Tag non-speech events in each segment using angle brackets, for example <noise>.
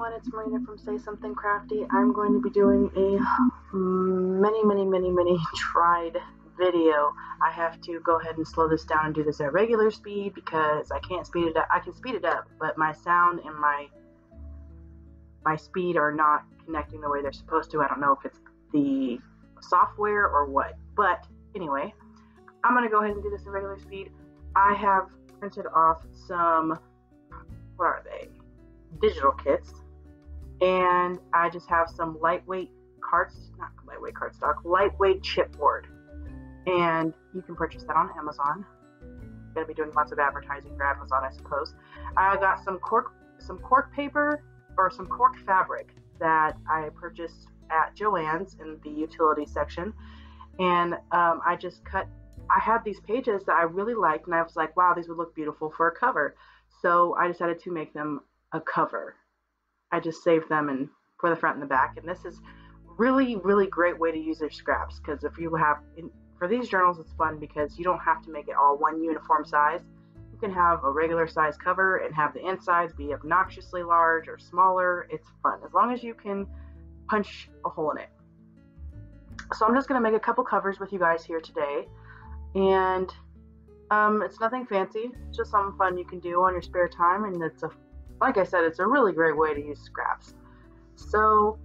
everyone, it's Marina from Say Something Crafty. I'm going to be doing a mm, many, many, many, many tried video. I have to go ahead and slow this down and do this at regular speed because I can't speed it up. I can speed it up, but my sound and my my speed are not connecting the way they're supposed to. I don't know if it's the software or what. But anyway, I'm going to go ahead and do this at regular speed. I have printed off some, what are they? Digital kits. And I just have some lightweight cards, not lightweight cardstock, lightweight chipboard. And you can purchase that on Amazon. Gonna be doing lots of advertising for Amazon, I suppose. I got some cork, some cork paper or some cork fabric that I purchased at Joann's in the utility section. And um, I just cut, I had these pages that I really liked, and I was like, wow, these would look beautiful for a cover. So I decided to make them a cover. I just saved them and for the front and the back. And this is really, really great way to use your scraps because if you have, for these journals, it's fun because you don't have to make it all one uniform size. You can have a regular size cover and have the insides be obnoxiously large or smaller. It's fun as long as you can punch a hole in it. So I'm just going to make a couple covers with you guys here today. And um, it's nothing fancy, it's just something fun you can do on your spare time. And it's a, like I said, it's a really great way to use scraps. So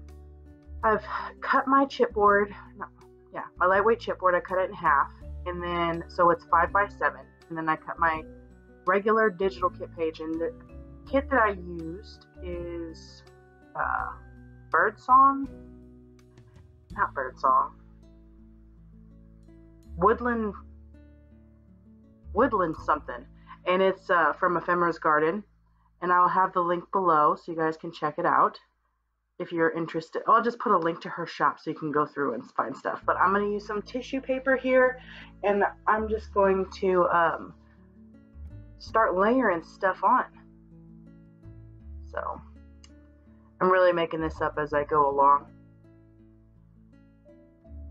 I've cut my chipboard, no, yeah, my lightweight chipboard, I cut it in half. And then, so it's five by seven. And then I cut my regular digital kit page. And the kit that I used is uh, bird song, not bird song, woodland, woodland something, and it's uh, from Ephemera's Garden, and I'll have the link below so you guys can check it out if you're interested. I'll just put a link to her shop so you can go through and find stuff. But I'm going to use some tissue paper here, and I'm just going to um, start layering stuff on. So. I'm really making this up as I go along.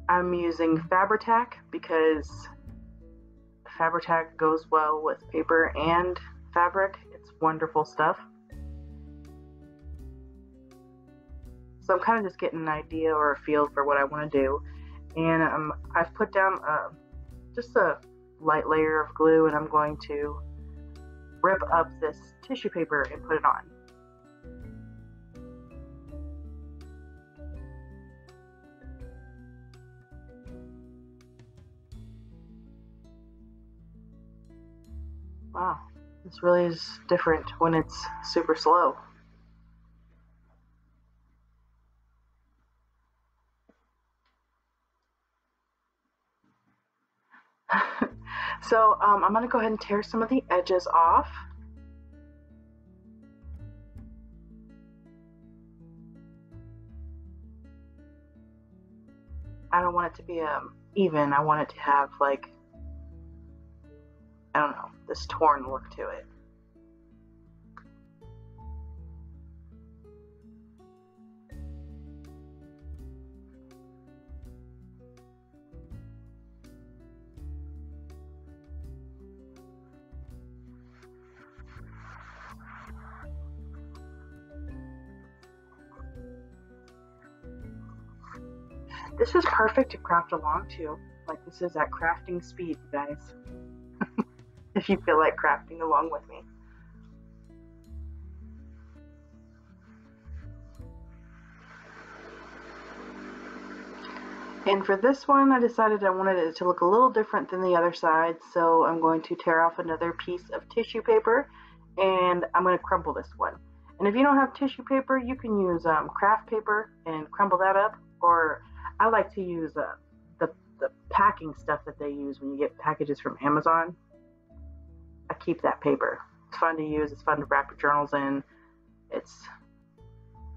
I'm using Fabri-Tac because Fabri-Tac goes well with paper and fabric. Wonderful stuff. So I'm kind of just getting an idea or a feel for what I want to do. And um, I've put down uh, just a light layer of glue and I'm going to rip up this tissue paper and put it on. Wow, this really is different when it's super slow. <laughs> so um, I'm going to go ahead and tear some of the edges off. I don't want it to be um, even. I want it to have like I don't know, this torn look to it. This is perfect to craft along to. Like this is at crafting speed, guys if you feel like crafting along with me. And for this one, I decided I wanted it to look a little different than the other side, so I'm going to tear off another piece of tissue paper, and I'm going to crumble this one. And if you don't have tissue paper, you can use um, craft paper and crumble that up, or I like to use uh, the, the packing stuff that they use when you get packages from Amazon. I keep that paper. It's fun to use, it's fun to wrap your journals in. It's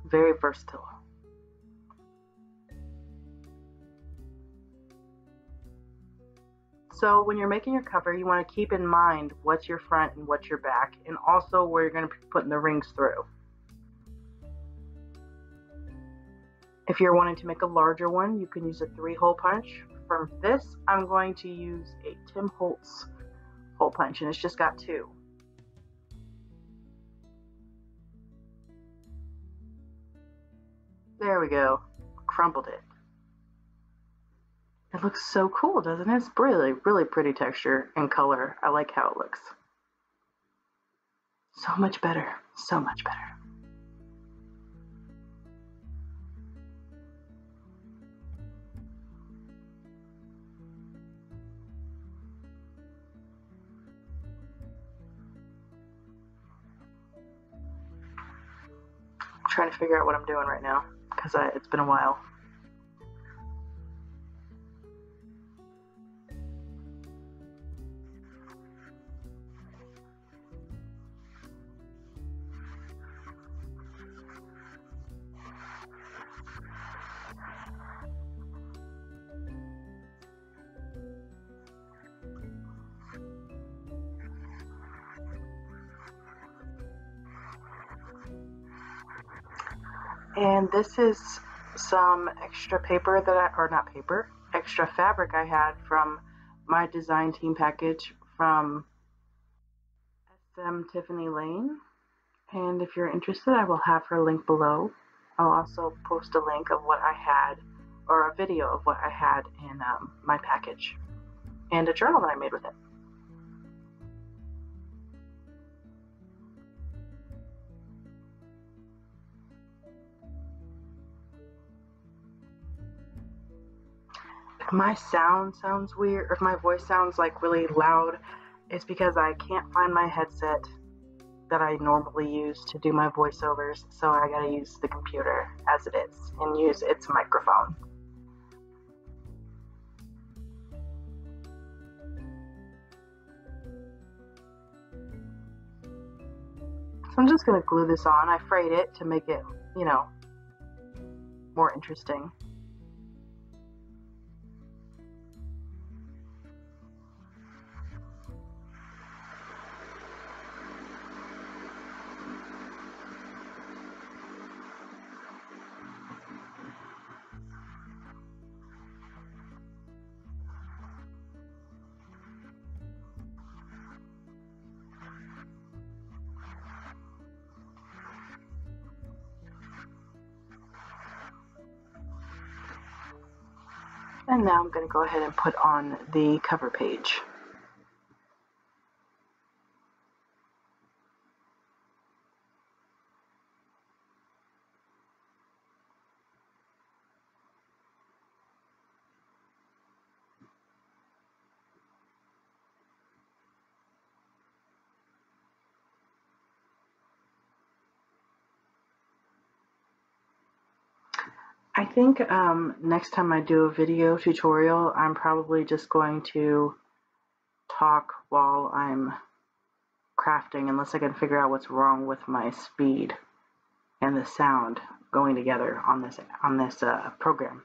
very versatile. So when you're making your cover, you want to keep in mind what's your front and what's your back, and also where you're going to be putting the rings through. If you're wanting to make a larger one, you can use a three hole punch. For this, I'm going to use a Tim Holtz hole punch and it's just got two. There we go. Crumpled it. It looks so cool, doesn't it? It's really, really pretty texture and color. I like how it looks. So much better. So much better. Trying to figure out what I'm doing right now because it's been a while. And this is some extra paper that I, or not paper, extra fabric I had from my design team package from SM Tiffany Lane. And if you're interested, I will have her link below. I'll also post a link of what I had, or a video of what I had in um, my package, and a journal that I made with it. My sound sounds weird, or if my voice sounds like really loud, it's because I can't find my headset that I normally use to do my voiceovers, so I gotta use the computer as it is and use its microphone. So I'm just gonna glue this on. I frayed it to make it, you know, more interesting. And now I'm going to go ahead and put on the cover page. I think um, next time I do a video tutorial, I'm probably just going to talk while I'm crafting unless I can figure out what's wrong with my speed and the sound going together on this on this uh, program.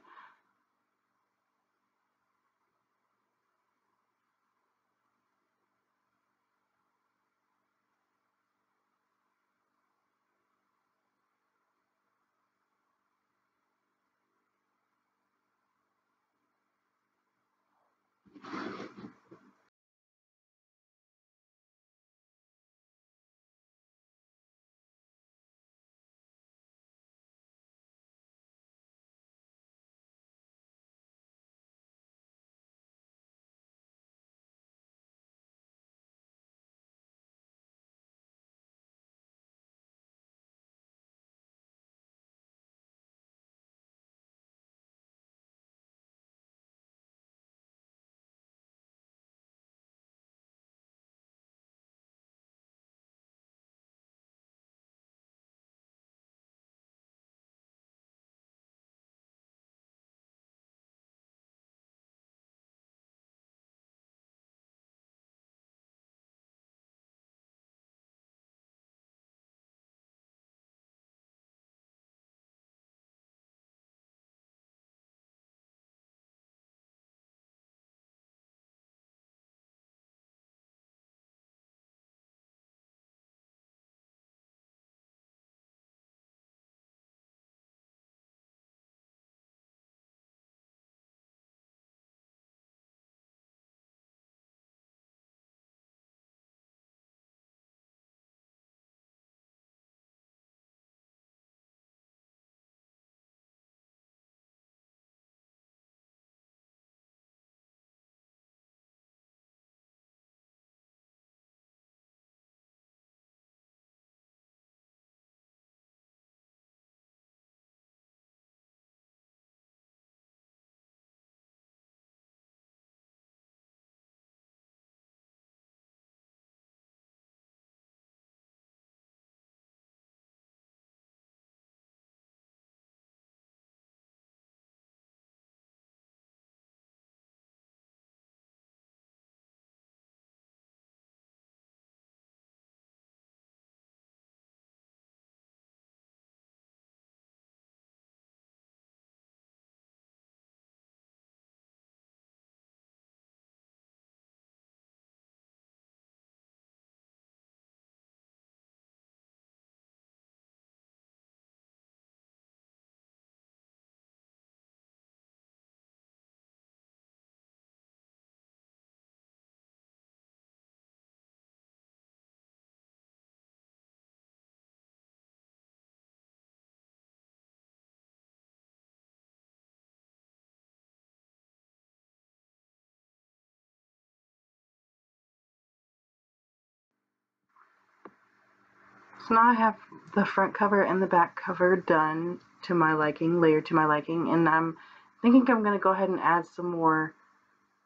Now I have the front cover and the back cover done to my liking, layered to my liking, and I'm thinking I'm going to go ahead and add some more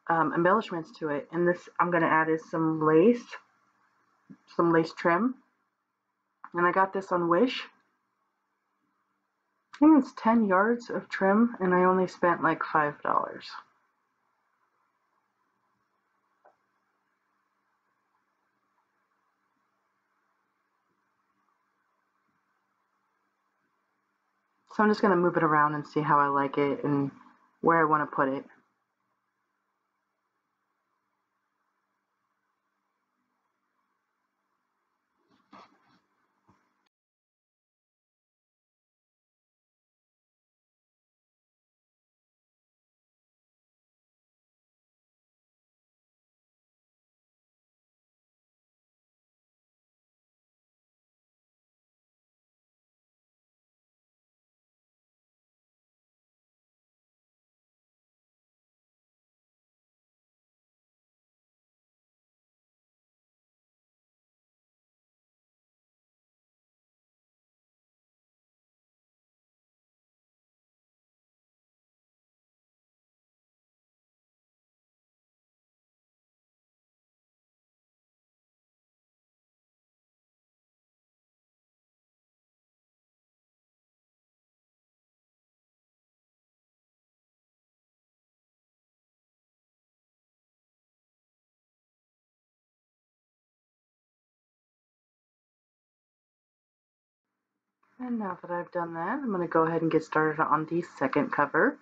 um, embellishments to it. And this I'm going to add is some lace, some lace trim. And I got this on Wish. I think it's 10 yards of trim and I only spent like $5. So I'm just going to move it around and see how I like it and where I want to put it. And now that I've done that, I'm going to go ahead and get started on the second cover.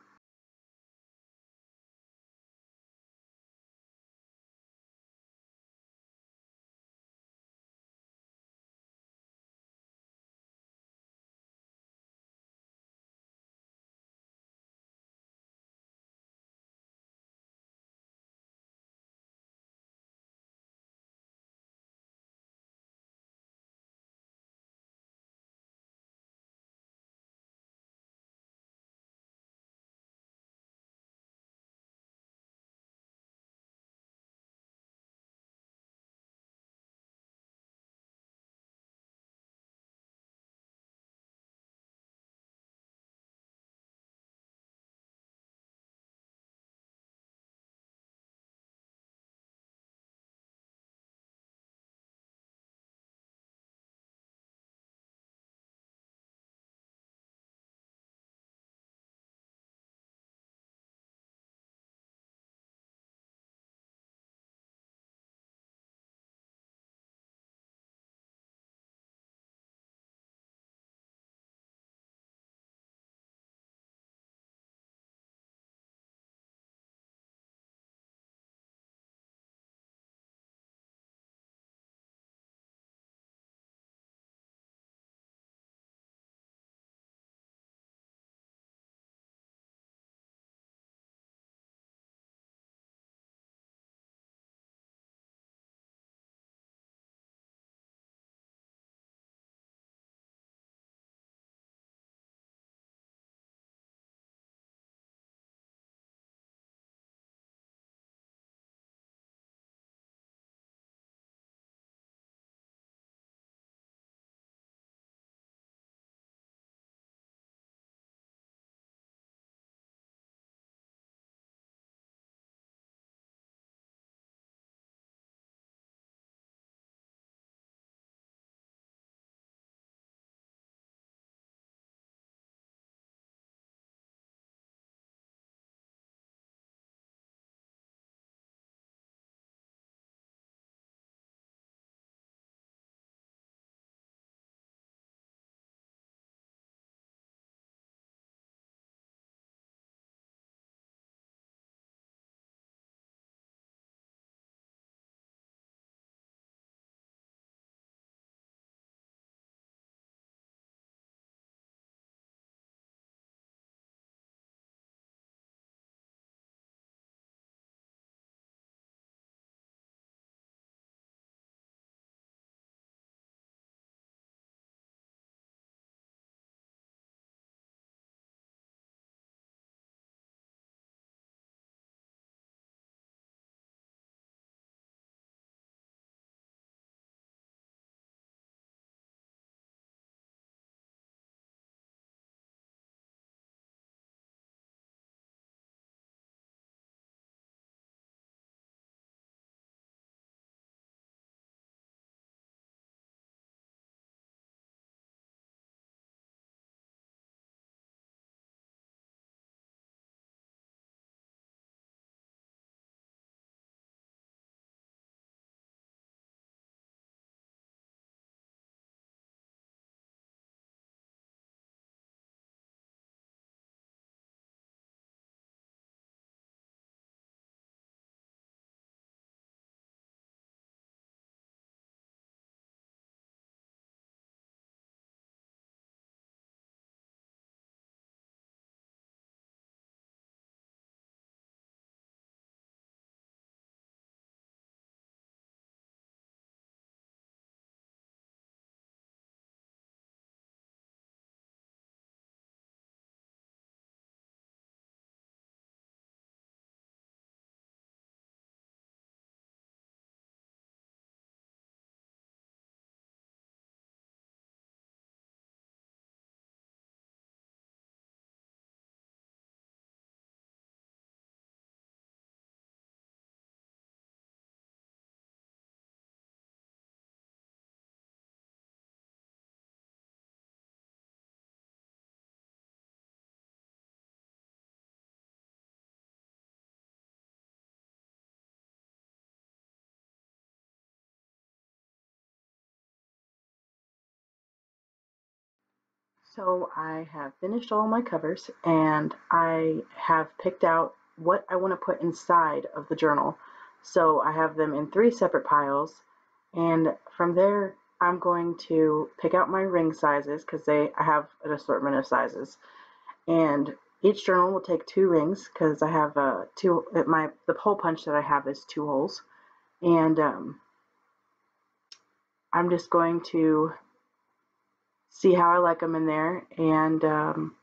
So I have finished all my covers and I have picked out what I want to put inside of the journal. So I have them in three separate piles and from there I'm going to pick out my ring sizes because they I have an assortment of sizes and each journal will take two rings because I have uh, two my the hole punch that I have is two holes and um, I'm just going to see how I like them in there and um,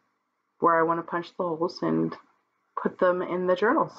where I want to punch the holes and put them in the journals.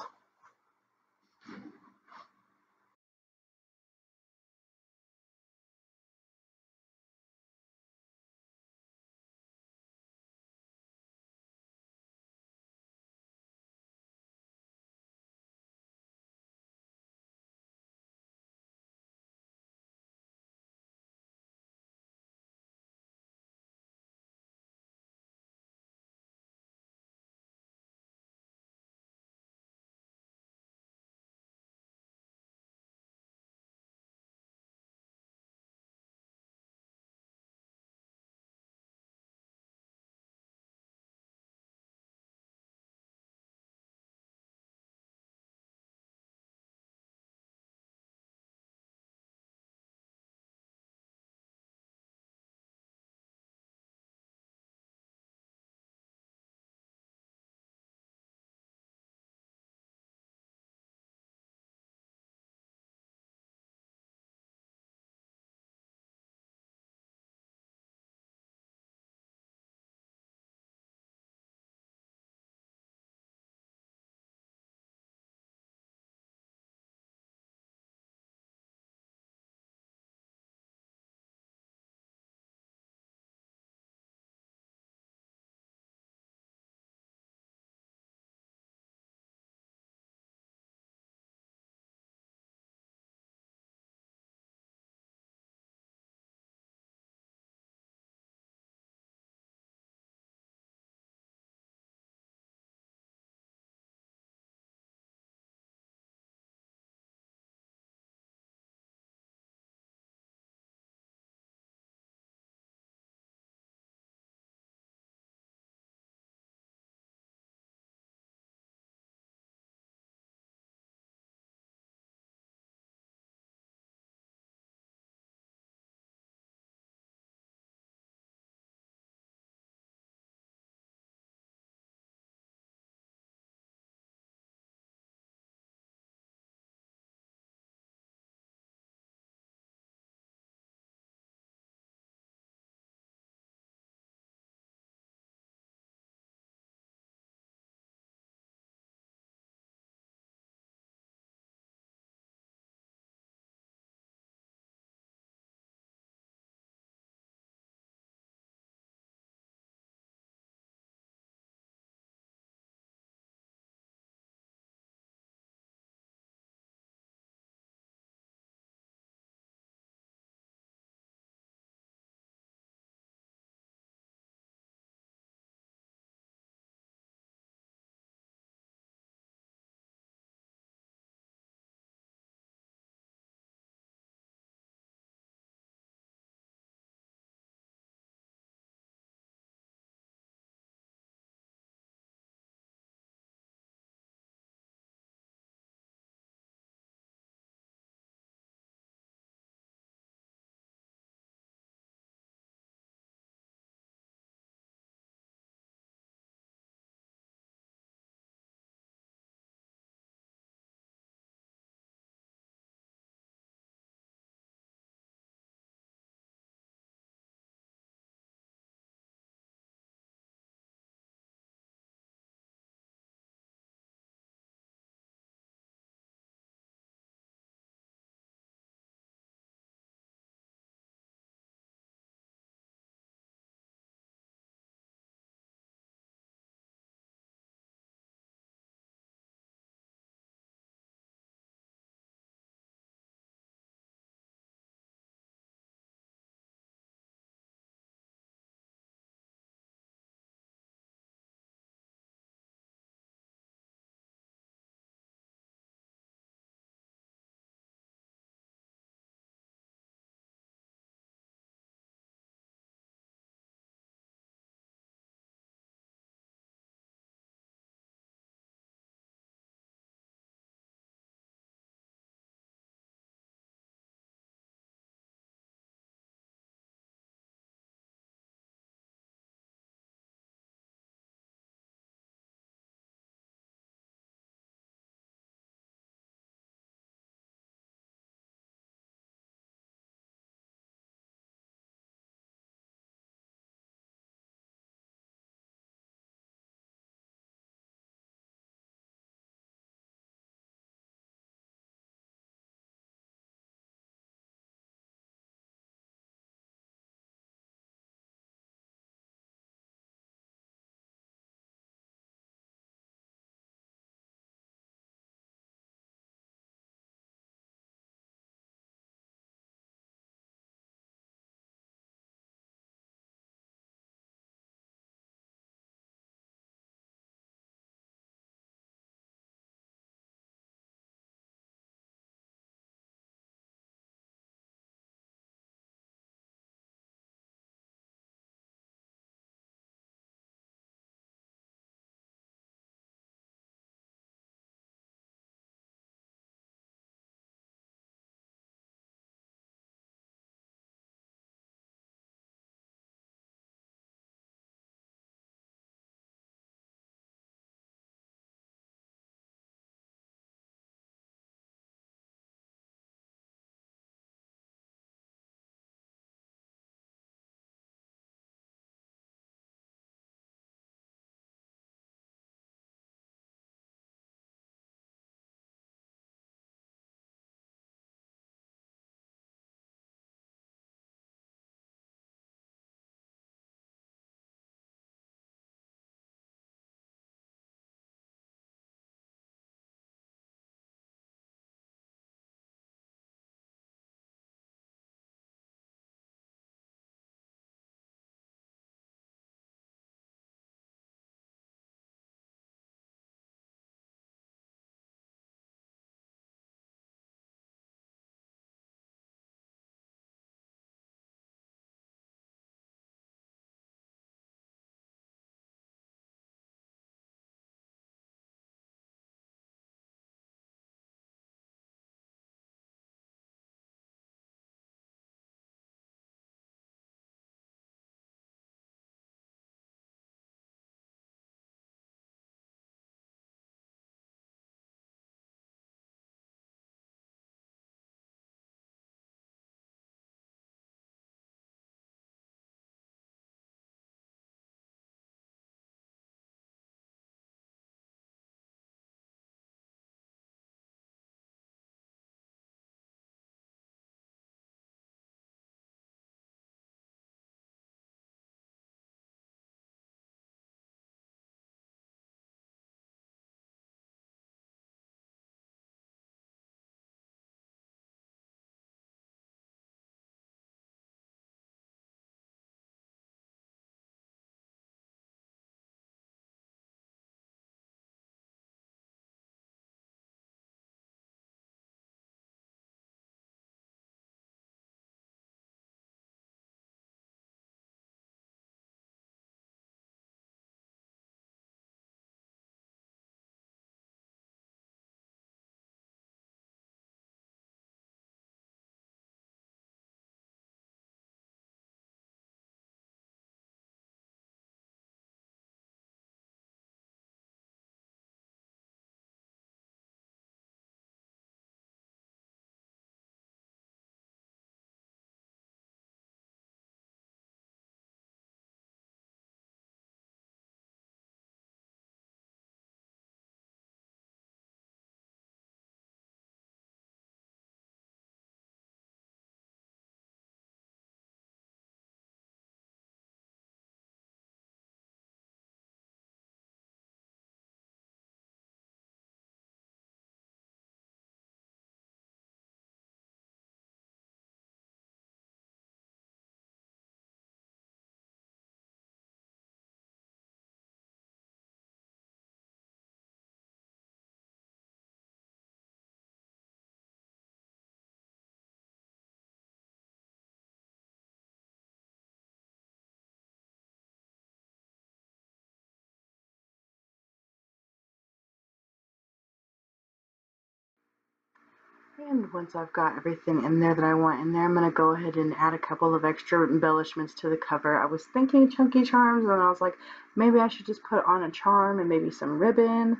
And once I've got everything in there that I want in there, I'm going to go ahead and add a couple of extra embellishments to the cover. I was thinking chunky charms, and I was like, maybe I should just put on a charm and maybe some ribbon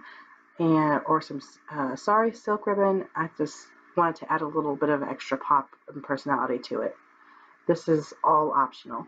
and or some uh, sorry silk ribbon. I just wanted to add a little bit of extra pop and personality to it. This is all optional.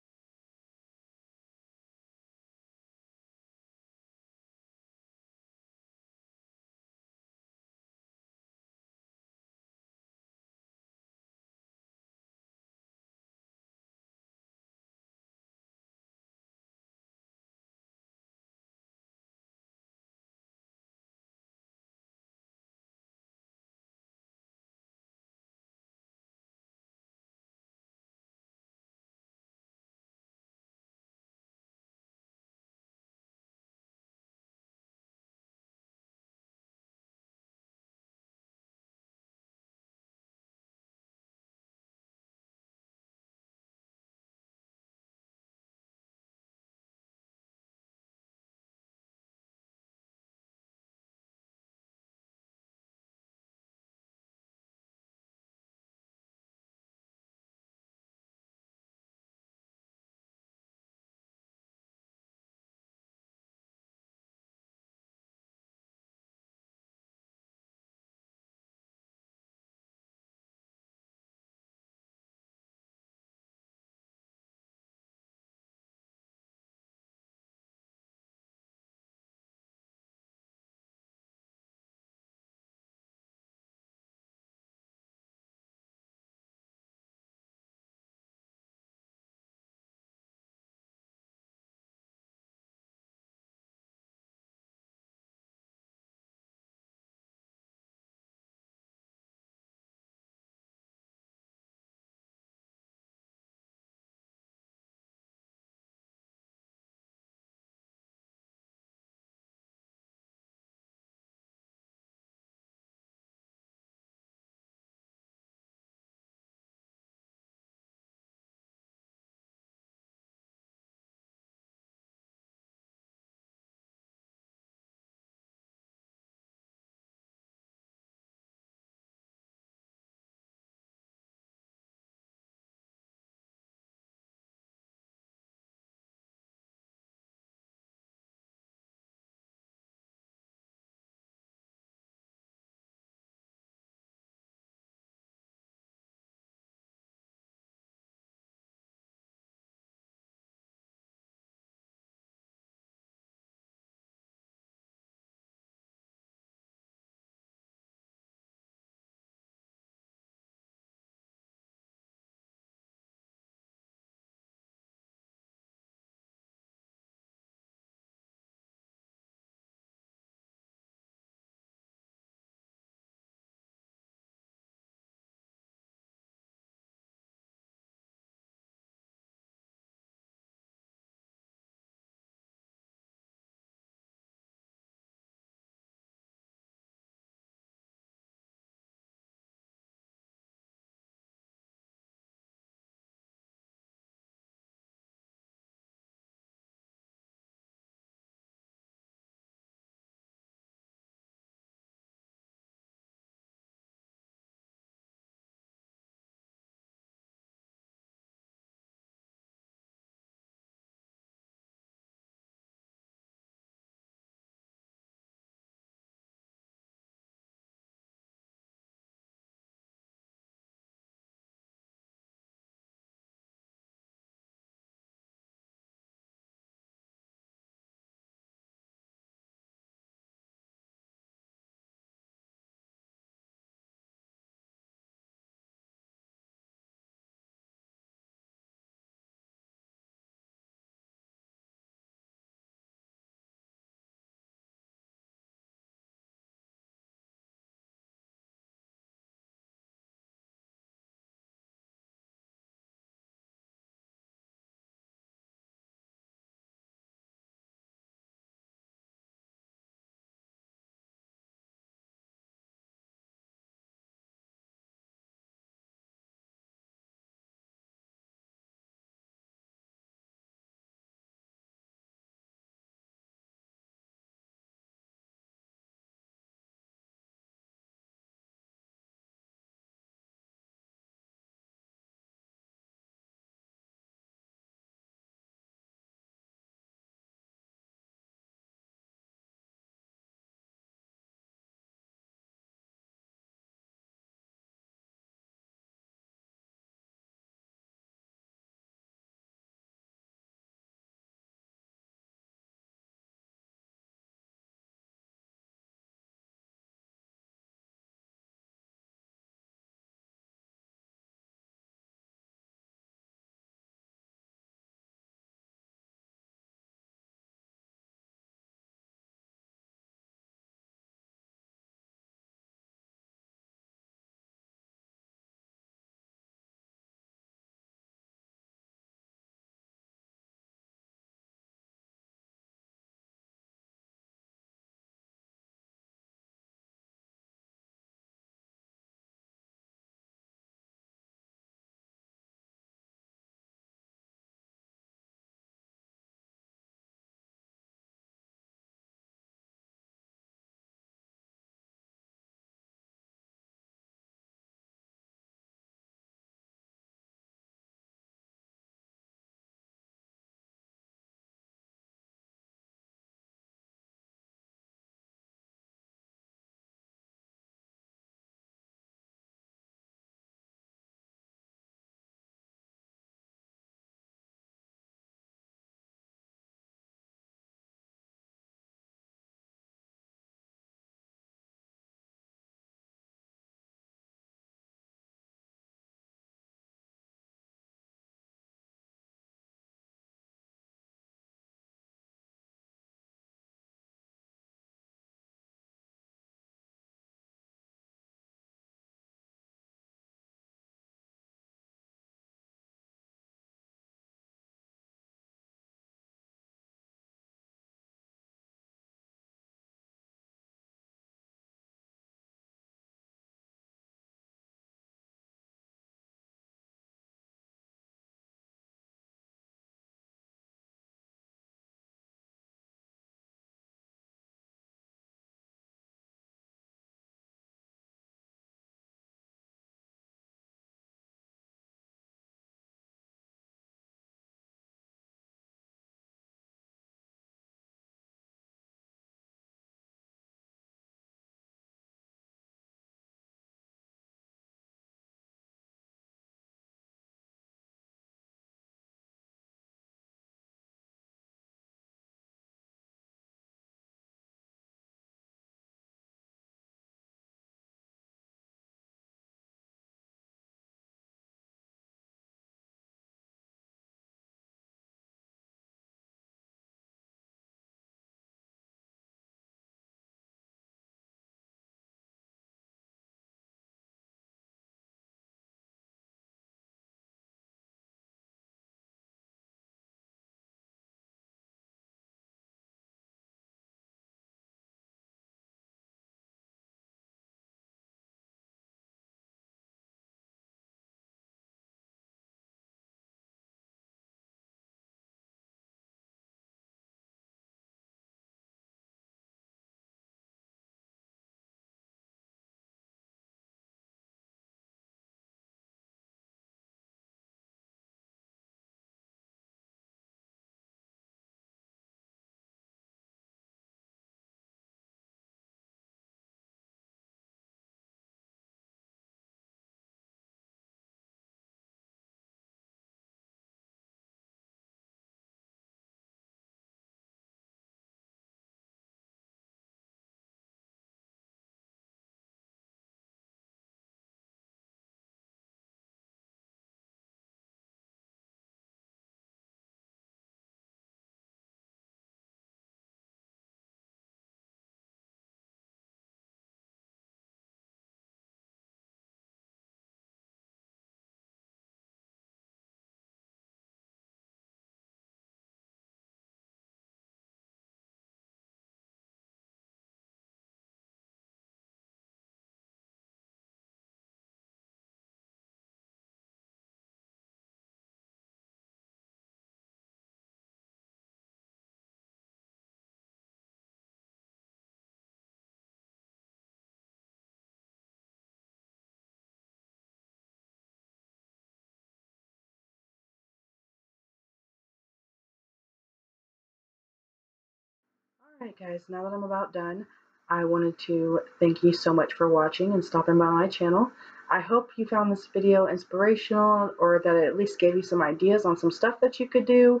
Alright guys, now that I'm about done, I wanted to thank you so much for watching and stopping by my channel. I hope you found this video inspirational or that it at least gave you some ideas on some stuff that you could do.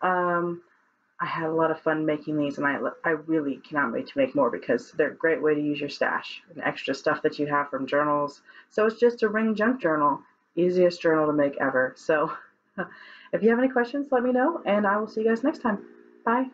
Um, I had a lot of fun making these and I, I really cannot wait to make more because they're a great way to use your stash and extra stuff that you have from journals. So it's just a ring junk journal. Easiest journal to make ever. So <laughs> if you have any questions, let me know and I will see you guys next time. Bye.